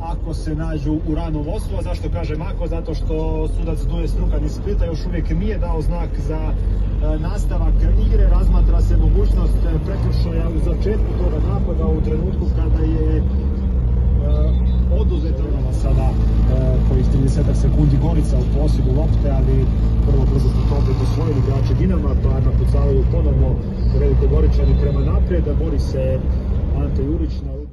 ako se nađu u ranom osnovu. Zašto kažem ako? Zato što sudac Duje Strukan iz Splita još uvijek nije dao znak za e, nastavak igre. Razmatra se mogućnost e, prekršaja u začetku toga napada u trenutku kada je e, oduzeta nova sada kojih 30 sekundi Gorica u posjedu lopte, ali prvo brzo su to opet igrači Dinama, pa napucavaju ponovno veliko Goričani prema naprijed, bori se Ante Jurić na